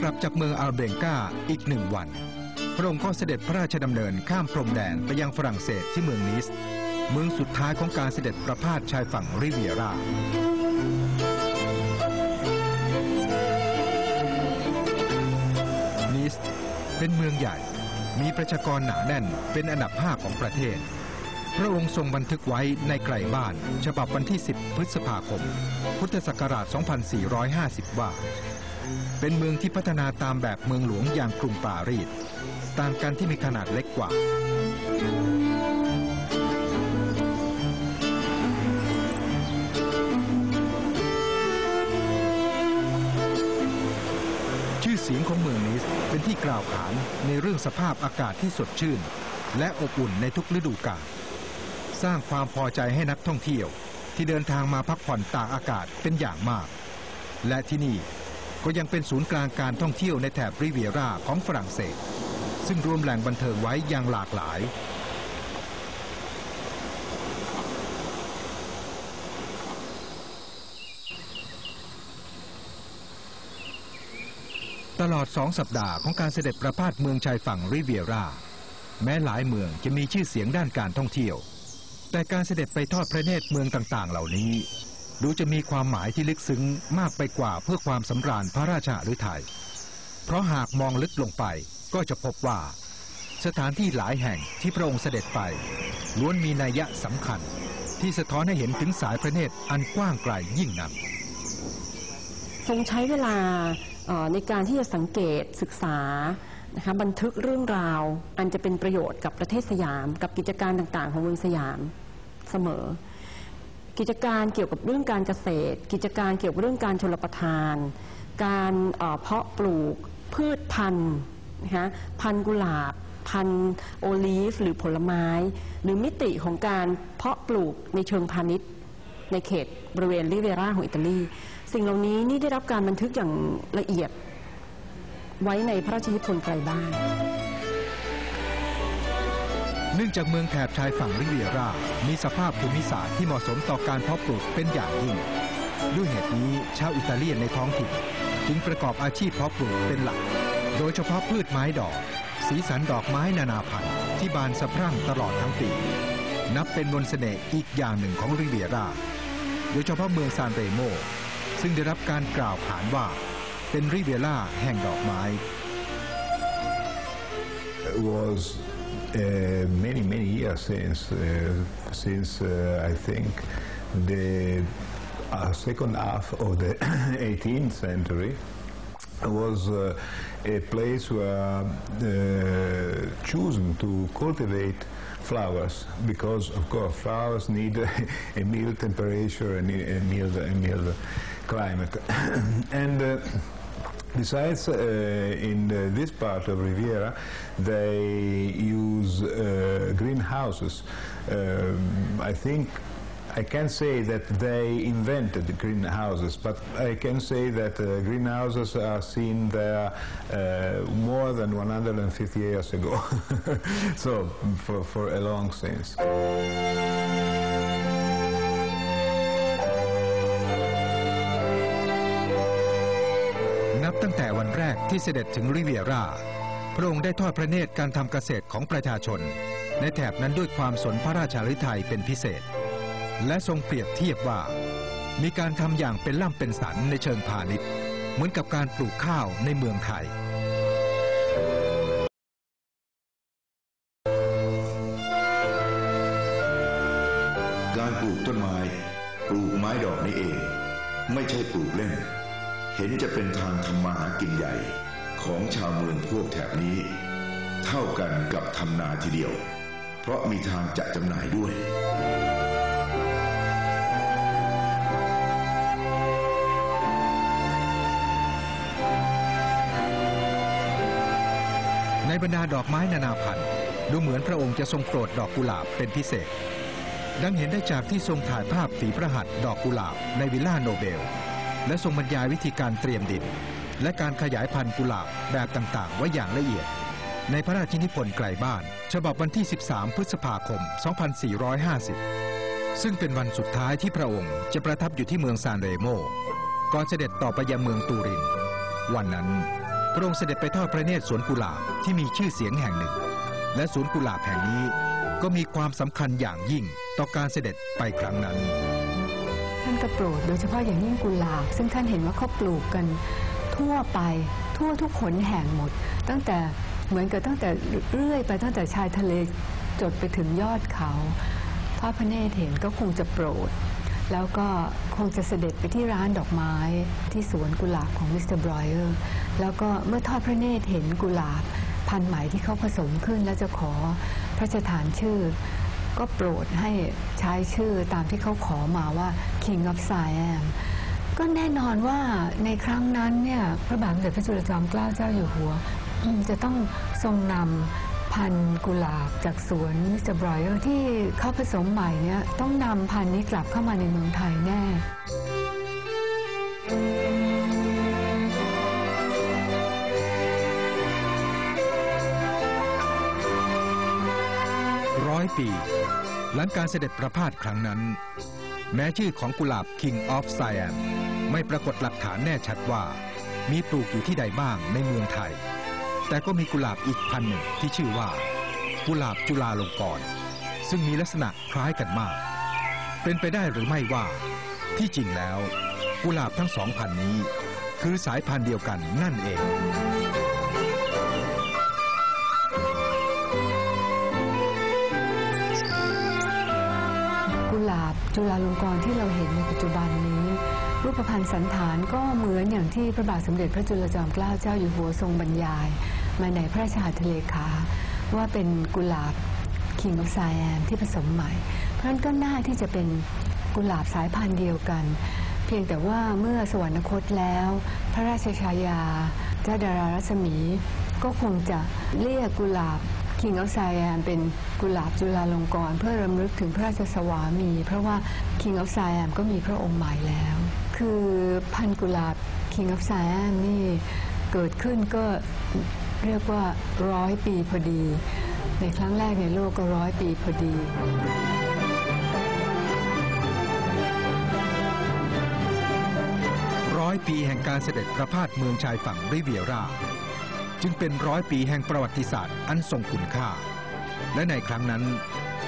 กลับจากเมืองอัลเบงกาอีกหนึ่งวัน พระองค์ก็เสด็จพระราชดำเนินข้ามพรมแดนไปยังฝรั่งเศสที่เมืองนิส เมืองสุดท้ายของการเสด็จประพาสชายฝั่งริเวียรานิสเป็นเมืองใหญ่ มีประชากรหนาแน่นเป็นอันดับ5ของประเทศ พระองค์ทรงบันทึกไว้ในไกลบ้าน ฉบับวันที่ 10 พฤษภาคม พุทธศักราช 2450 ว่า เป็นเมืองที่พัฒนาตามแบบเมืองหลวงอย่างกรุงปารีสต่างกันที่มีขนาดเล็กกว่า ชื่อเสียงของเมืองนิสเป็นที่กล่าวขานในเรื่องสภาพอากาศที่สดชื่น และอบอุ่นในทุกฤดูกาลสร้างความพอใจให้นักท่องเที่ยว ที่เดินทางมาพักผ่อนตากอากาศเป็นอย่างมาก และที่นี่ ก็ยังเป็นศูนย์กลางการท่องเที่ยวในแถบริเวียราของฝรั่งเศส ซึ่งรวมแหล่งบันเทิงไว้อย่างหลากหลาย ตลอดสองสัปดาห์ของการเสด็จประพาสเมืองชายฝั่งริเวียรา แม้หลายเมืองจะมีชื่อเสียงด้านการท่องเที่ยว แต่การเสด็จไปทอดพระเนตรเมืองต่างๆ เหล่านี้ ดูจะมีความหมายที่ลึกซึ้งมากไปกว่าเพื่อความสำราญพระราชาฤทัยเพราะหากมองลึกลงไปก็จะพบว่า สถานที่หลายแห่งที่พระองค์เสด็จไปล้วนมีนัยยะสำคัญ ที่สะท้อนให้เห็นถึงสายพระเนตรอันกว้างไกลยิ่งนักทรงใช้เวลาในการที่จะสังเกตศึกษานะคะบันทึกเรื่องราวอันจะเป็นประโยชน์กับประเทศสยาม กับกิจการต่างๆ ของเมืองสยามเสมอ กิจการเกี่ยวกับเรื่องการเกษตร กิจการเกี่ยวกับเรื่องการชลประทาน การเพาะปลูกพืชพันธุ์นะคะพันธุ์กุหลาบพันธุ์โอลีฟหรือผลไม้ หรือมิติของการเพาะปลูกในเชิงพาณิชย์ ในเขตบริเวณริเวราของอิตาลี สิ่งเหล่านี้นี่ได้รับการบันทึกอย่างละเอียดไว้ในพระราชนิพนธ์ไกลบ้าน เนื่องจากเมืองแถบชายฝั่งริเวียรา มีสภาพภูมิศาสตร์ที่เหมาะสมต่อการเพาะปลูกเป็นอย่างยิ่ง ด้วยเหตุนี้ชาวอิตาเลียนในท้องถิ่นจึงประกอบอาชีพเพาะปลูกเป็นหลัก โดยเฉพาะพืชไม้ดอก สีสันดอกไม้นานาพันธุ์ที่บานสะพรั่งตลอดทั้งปี นับเป็นมนต์เสน่ห์อีกอย่างหนึ่งของริเวียราโดยเฉพาะเมืองซานเรโม ซึ่งได้รับการกล่าวขานว่า เป็นริเวียราแห่งดอกไม้ was many many years since uh, since uh, I think the uh, second half of the 18th century was uh, a place where uh, chosen to cultivate flowers because of course flowers need a mild temperature and a mild, a mild climate. And uh, Besides, uh, in uh, this part of Riviera, they use uh, greenhouses. Um, I think I can't say that they invented the greenhouses, but I can say that uh, greenhouses are seen there uh, more than 150 years ago. so, for, for a long since. ตั้งแต่วันแรกที่เสด็จถึงริเวียรา พระองค์ได้ทอดพระเนตรการทำเกษตรของประชาชน ในแถบนั้นด้วยความสนพระราชาฤทัยเป็นพิเศษ และทรงเปรียบเทียบว่า มีการทำอย่างเป็นล่ำเป็นสันในเชิงพาณิชย์ เหมือนกับการปลูกข้าวในเมืองไทยการปลูกต้นไม้ ปลูกไม้ดอกนี่เอง ไม่ใช่ปลูกเล่น เห็นจะเป็นทางทำมาหากินใหญ่ของชาวเมืองพวกแถบนี้ เท่ากันกับทำนาทีเดียว เพราะมีทางจะจำหน่ายด้วยในบรรดาดอกไม้นานาพันธุ์ดูเหมือนพระองค์จะทรงโปรดดอกกุหลาบเป็นพิเศษ ดังเห็นได้จากที่ทรงถ่ายภาพฝีพระหัตถ์ดอกกุหลาบในวิลล่าโนเบล และทรงบรรยายวิธีการเตรียมดิน และการขยายพันธุ์กุหลาบแบบต่างๆ ไว้อย่างละเอียด ในพระราชนิพนธ์ไกลบ้าน ฉบับวันที่ 13 พฤษภาคม 2450 ซึ่งเป็นวันสุดท้ายที่พระองค์จะประทับอยู่ที่เมืองซานเรโม ก่อนเสด็จต่อไปยังเมืองตูริน วันนั้นพระองค์เสด็จไปทอดพระเนตรสวนกุหลาบที่มีชื่อเสียงแห่งหนึ่ง และสวนกุหลาบแห่งนี้ก็มีความสำคัญอย่างยิ่งต่อการเสด็จไปครั้งนั้นานก็โปรด โดยเฉพาะอย่างยิ่งกุหลาบ ซึ่งท่านเห็นว่าเขาปลูกกันทั่วไปทั่วทุกขนแห่งหมด ตั้งแต่เหมือนกับตั้งแต่เรื่อยไปตั้งแต่ชายทะเลจดไปถึงยอดเขาทอดพระเนตรเห็นก็คงจะโปรด แล้วก็คงจะเสด็จไปที่ร้านดอกไม้ที่สวนกุหลาบของมิสเตอร์บรอยเออร์แล้วก็เมื่อทอดพระเนตรเห็นกุหลาบพันธุ์ใหม่ที่เขาผสมขึ้นแล้วจะขอพระราชทานชื่อ ก็โปรดให้ใช้ชื่อตามที่เขาขอมาว่า King of Siam ก็แน่นอนว่าในครั้งนั้นเนี่ยพระบาทสมเด็จพระจุลจอมเกล้าเจ้าอยู่หัว จะต้องทรงนำพันธุ์กุหลาบจากสวนมิสเตอร์บรอยเออร์ที่เขาผสมใหม่เนี่ยต้องนำพันธุ์นี้กลับเข้ามาในเมืองไทยแน่ร้อยปี หลังการเสด็จประพาสครั้งนั้น แม้ชื่อของกุหลาบ King of Siam ไม่ปรากฏหลักฐานแน่ชัดว่า มีปลูกอยู่ที่ใดบ้างในเมืองไทย แต่ก็มีกุหลาบอีกพันหนึ่งที่ชื่อว่า กุหลาบจุฬาลงกรณ์ซึ่งมีลักษณะคล้ายกันมาก เป็นไปได้หรือไม่ว่า ที่จริงแล้ว กุหลาบทั้งสองพันนี้ คือสายพันธุ์เดียวกันนั่นเอง จุฬาลงกรณ์ที่เราเห็นในปัจจุบันนี้ รูปพรรณสันฐานก็เหมือนอย่างที่พระบาทสมเด็จพระจุลจอมเกล้าเจ้าอยู่หัวทรงบรรยาย มาในพระราชหัตถเลขา ว่าเป็นกุหลาบคิง of ไซแอนที่ผสมใหม่ เพราะฉะนั้นก็น่าที่จะเป็นกุหลาบสายพันธุ์เดียวกัน เพียงแต่ว่าเมื่อสวรรคตแล้ว พระราชชายาเจ้าดารารัศมี ก็คงจะเรียกกุหลาบ King of Siam เป็นกุหลาบจุฬาลงกรณ์เพื่อรำลึกถึงพระราชสวามี เพราะว่า King of Siam ก็มีพระองค์ใหม่แล้ว คือพันกุหลาบ King of Siam นี่เกิดขึ้นก็เรียกว่าร้อยปีพอดี ในครั้งแรกในโลกก็ร้อยปีพอดีร้อยปีแห่งการเสด็จประพาสเมืองชายฝั่งริเวียรา จึงเป็นร้อยปีแห่งประวัติศาสตร์อันทรงคุณค่า และในครั้งนั้น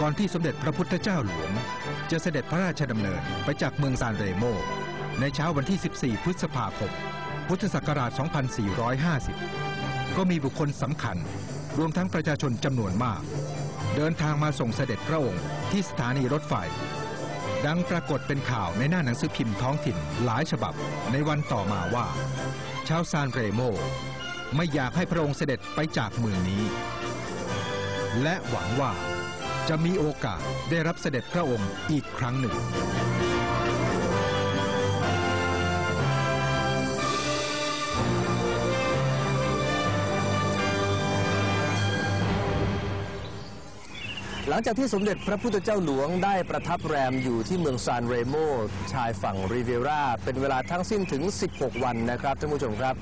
ก่อนที่สมเด็จพระพุทธเจ้าหลวง จะเสด็จพระราชดำเนินไปจากเมืองซานเรโม ในเช้าวันที่ 14 พฤษภาคม พุทธศักราช 2450 ก็มีบุคคลสำคัญ รวมทั้งประชาชนจำนวนมาก เดินทางมาส่งเสด็จพระองค์ที่สถานีรถไฟ ดังปรากฏเป็นข่าวในหน้าหนังสือพิมพ์ท้องถิ่นหลายฉบับในวันต่อมาว่า ชาวซานเรโม ไม่อยากให้พระองค์เสด็จไปจากเมืองนี้ และหวังว่าจะมีโอกาสได้รับเสด็จพระองค์อีกครั้งหนึ่ง หลังจากที่สมเด็จพระพุทธเจ้าหลวงได้ประทับแรมอยู่ที่เมืองซานเรโมชายฝั่งริเวรา เป็นเวลาทั้งสิ้นถึง 16 วันนะครับท่านผู้ชมครับ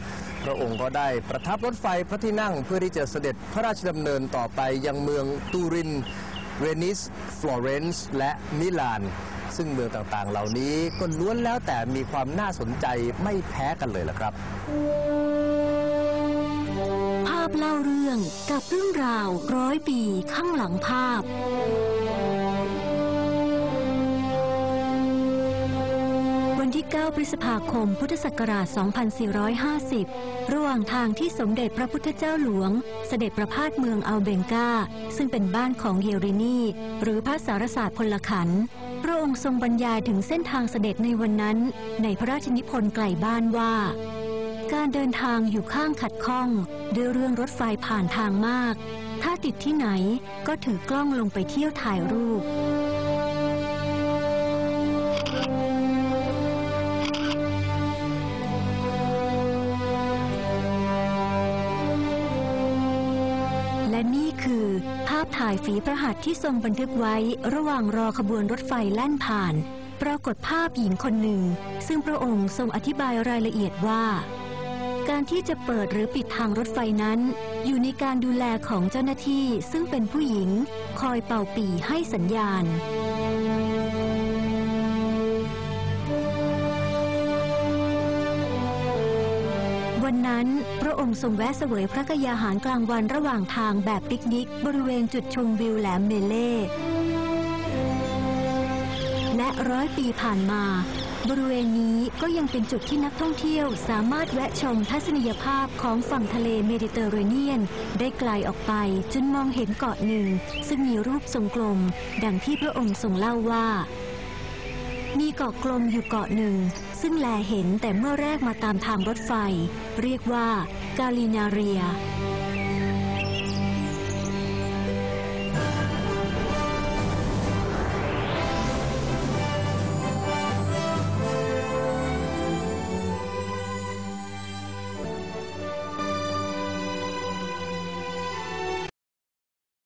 พระองค์ก็ได้ประทับรถไฟพระที่นั่งเพื่อที่จะเสด็จพระราชดำเนินต่อไปยังเมืองตูริน เวนิส ฟลอเรนซ์ และมิลาน ซึ่งเมืองต่างๆ เหล่านี้ก็ล้วนแล้วแต่มีความน่าสนใจไม่แพ้กันเลยล่ะครับ พเล่าเรื่องกับเรื่องราวร้อยปีข้างหลังภาพ วันที่ 9 พฤษภาคม พุทธศักราช 2450 ระหว่างทางที่สมเด็จพระพุทธเจ้าหลวง เสด็จประพาสเมืองอัลเบงกา ซึ่งเป็นบ้านของเยรินีหรือพระสารศาสตร์พลขันพระองค์ทรงบรรยายถึงเส้นทางเสด็จในวันนั้น ในพระราชนิพนธ์ไกลบ้านว่า การเดินทางอยู่ข้างขัดข้อง ด้วยเรื่องรถไฟผ่านทางมาก ถ้าติดที่ไหนก็ถือกล้องลงไปเที่ยวถ่ายรูปและนี่คือภาพถ่ายฝีพระหัตถ์ที่ทรงบันทึกไว้ระหว่างรอขบวนรถไฟแล่นผ่าน ปรากฏภาพหญิงคนหนึ่ง ซึ่งพระองค์ทรงอธิบายรายละเอียดว่า การที่จะเปิดหรือปิดทางรถไฟนั้น อยู่ในการดูแลของเจ้าหน้าที่ซึ่งเป็นผู้หญิงคอยเป่าปีให้สัญญาณ วันนั้นพระองค์ทรงแวะเสวยพระกระยาหารกลางวันระหว่างทางแบบปิกนิก บริเวณจุดชมวิวแหลมเมเล่ และร้อยปีผ่านมา บริเวณนี้ก็ยังเป็นจุดที่นักท่องเที่ยวสามารถแวะชมทัศนียภาพของฝั่งทะเลเมดิเตอร์เรเนียน ได้ไกลออกไปจนมองเห็นเกาะหนึ่ง ซึ่งมีรูปทรงกลม ดังที่พระองค์ทรงเล่าว่า มีเกาะกลมอยู่เกาะหนึ่ง ซึ่งแลเห็นแต่เมื่อแรกมาตามทางรถไฟ เรียกว่ากาลินาเรีย